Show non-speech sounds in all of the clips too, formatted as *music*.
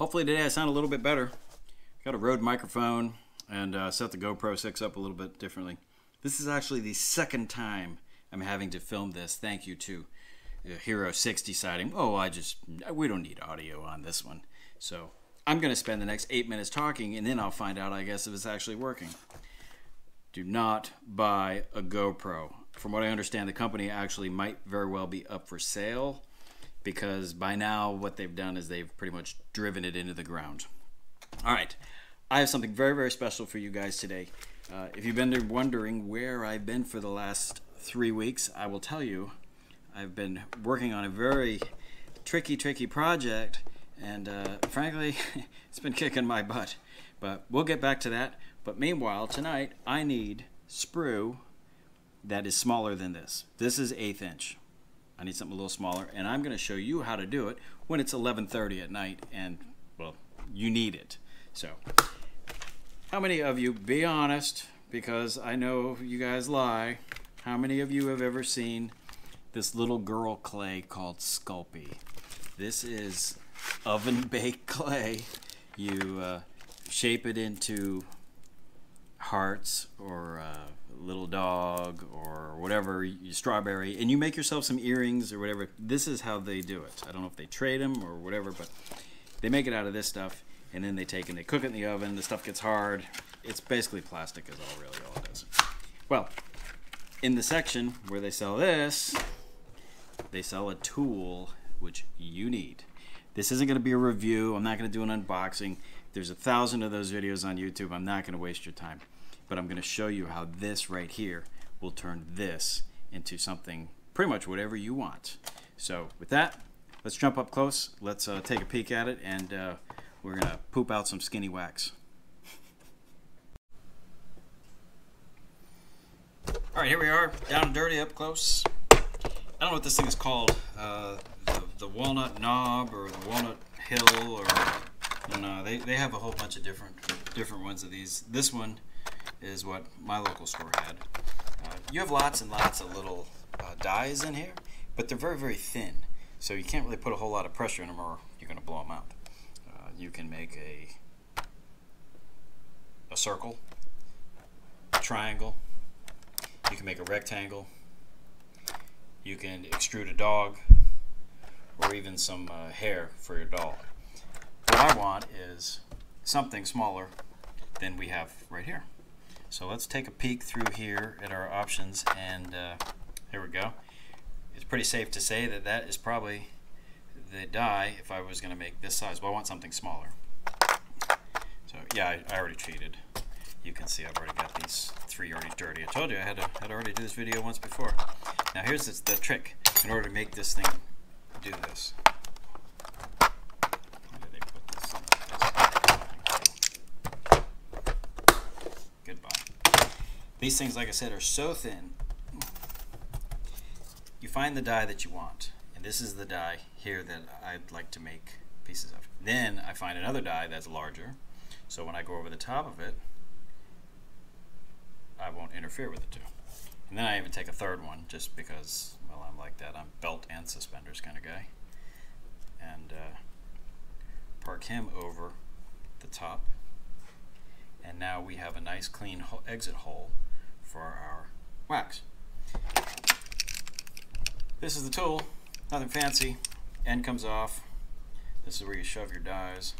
Hopefully today I sound a little bit better. Got a Rode microphone and uh, set the GoPro 6 up a little bit differently. This is actually the second time I'm having to film this. Thank you to uh, Hero 6 deciding, oh, I just, we don't need audio on this one. So I'm going to spend the next eight minutes talking and then I'll find out, I guess, if it's actually working. Do not buy a GoPro. From what I understand, the company actually might very well be up for sale because by now what they've done is they've pretty much driven it into the ground. All right, I have something very, very special for you guys today. Uh, if you've been wondering where I've been for the last three weeks, I will tell you I've been working on a very tricky, tricky project, and uh, frankly, *laughs* it's been kicking my butt. But we'll get back to that. But meanwhile, tonight I need sprue that is smaller than this. This is eighth inch. I need something a little smaller, and I'm going to show you how to do it when it's 11:30 at night, and well, you need it. So, how many of you, be honest, because I know you guys lie. How many of you have ever seen this little girl clay called Sculpey? This is oven *laughs* baked clay. You uh, shape it into hearts or a little dog or whatever, strawberry, and you make yourself some earrings or whatever. This is how they do it. I don't know if they trade them or whatever, but they make it out of this stuff, and then they take and they cook it in the oven. The stuff gets hard. It's basically plastic, is all really all it is. Well, in the section where they sell this, they sell a tool which you need. This isn't going to be a review. I'm not going to do an unboxing. There's a thousand of those videos on YouTube. I'm not going to waste your time. But I'm going to show you how this right here will turn this into something pretty much whatever you want. So with that, let's jump up close. Let's uh, take a peek at it and uh, we're going to poop out some skinny wax. All right, here we are, down and dirty, up close. I don't know what this thing is called. Uh, the, the walnut knob or the walnut hill or no, they, they have a whole bunch of different different ones of these. This one is what my local store had. Uh, you have lots and lots of little uh, dies in here, but they're very, very thin. So you can't really put a whole lot of pressure in them or you're going to blow them out. Uh, you can make a, a circle, a triangle, you can make a rectangle, you can extrude a dog, or even some uh, hair for your doll. What I want is something smaller than we have right here. So let's take a peek through here at our options and uh, here we go. It's pretty safe to say that that is probably the die if I was going to make this size. But I want something smaller. So yeah, I, I, already cheated. You can see I've already got these three already dirty. I told you I had to, had already do this video once before. Now here's this, the trick in order to make this thing do this. These things, like I said, are so thin. You find the die that you want, and this is the die here that I'd like to make pieces of. Then I find another die that's larger, so when I go over the top of it, I won't interfere with the two. And then I even take a third one, just because, well, I'm like that. I'm belt and suspenders kind of guy. And uh, park him over the top. And now we have a nice clean exit hole for our wax. This is the tool, nothing fancy. End comes off. This is where you shove your dies.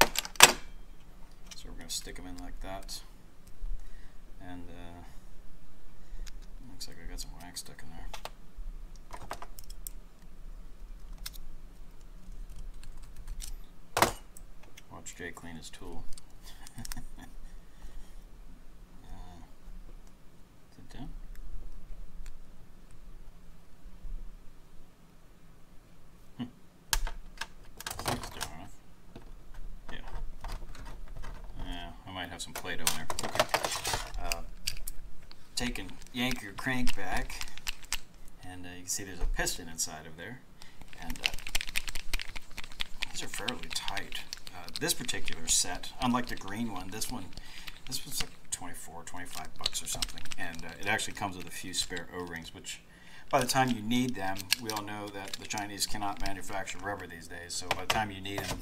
So we're going to stick them in like that. And uh, looks like I got some wax stuck in there. Watch Jay clean his tool. *laughs* there. Okay. Uh, take and yank your crank back, and uh, you can see there's a piston inside of there. And uh, these are fairly tight. Uh, this particular set, unlike the green one, this one, this was like 24, 25 bucks or something. And uh, it actually comes with a few spare O-rings, which by the time you need them, we all know that the Chinese cannot manufacture rubber these days. So by the time you need them,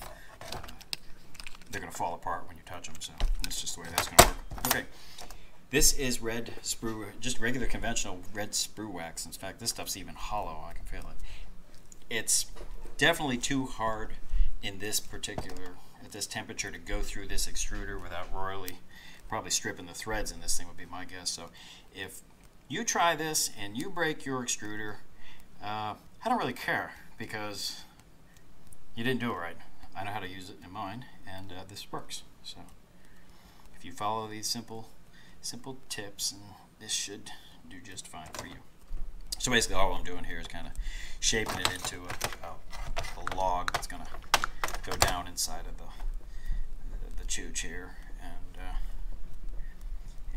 they're going to fall apart when you touch them. So that's just the way that's going to work. Okay. This is red sprue, just regular conventional red sprue wax. In fact, this stuff's even hollow. I can feel it. It's definitely too hard in this particular, at this temperature to go through this extruder without royally probably stripping the threads in this thing would be my guess. So if you try this and you break your extruder, uh, I don't really care because you didn't do it right. I know how to use it in mine, and uh, this works. So if you follow these simple simple tips and this should do just fine for you. So basically all I'm doing here is kind of shaping it into a, a, a log that's going to go down inside of the, the, the chooch here and, uh,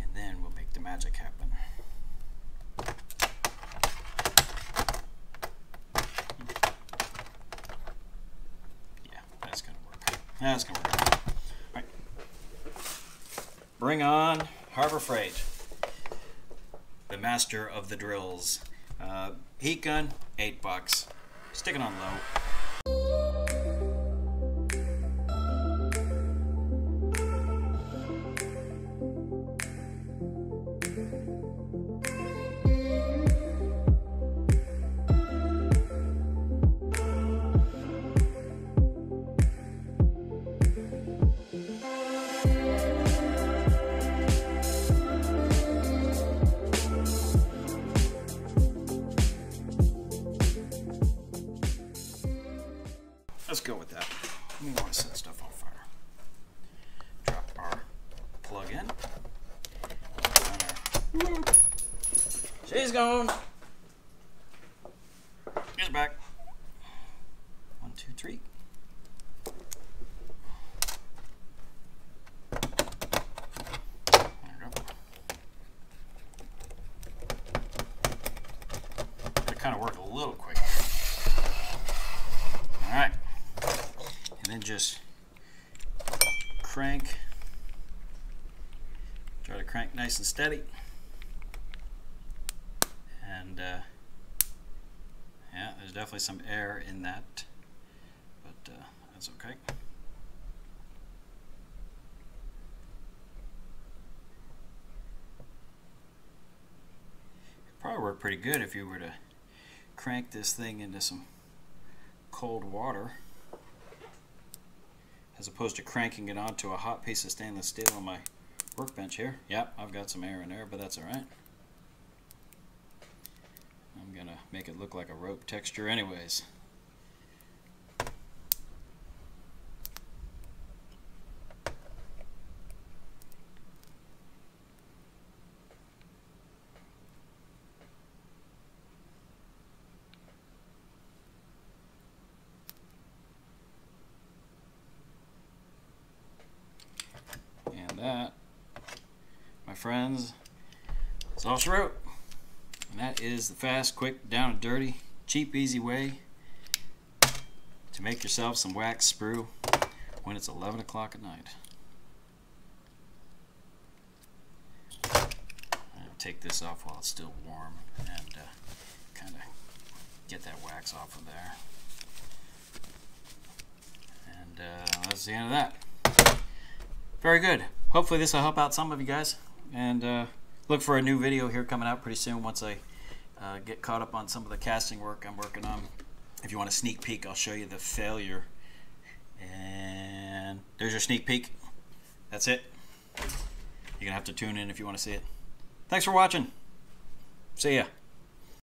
and then we'll make the magic happen. Yeah, that's going to work. That's going to work. Bring on Harbor Freight, the master of the drills. Uh, heat gun, eight bucks. Stick it on low. She's gone. Here's back. One, two, three. There we go. Kind of work a little quick. All right and then just crank try to crank nice and steady and uh, yeah there's definitely some air in that but uh, that's okay It probably work pretty good if you were to crank this thing into some cold water as opposed to cranking it onto a hot piece of stainless steel on my workbench here. Yep, I've got some air in there, but that's alright. I'm to make it look like a rope texture anyways. And that, my friends, is Officer Rope. And that is the fast, quick, down and dirty, cheap, easy way to make yourself some wax sprue when it's 11 o'clock at night. I'll take this off while it's still warm and uh, kind of get that wax off of there. And uh, that's the end of that. Very good hopefully this will help out some of you guys. And uh, look for a new video here coming out pretty soon once I uh, get caught up on some of the casting work I'm working on. If you want a sneak peek, I'll show you the failure. And there's your sneak peek. That's it. You're going to have to tune in if you want to see it. Thanks for watching. See ya.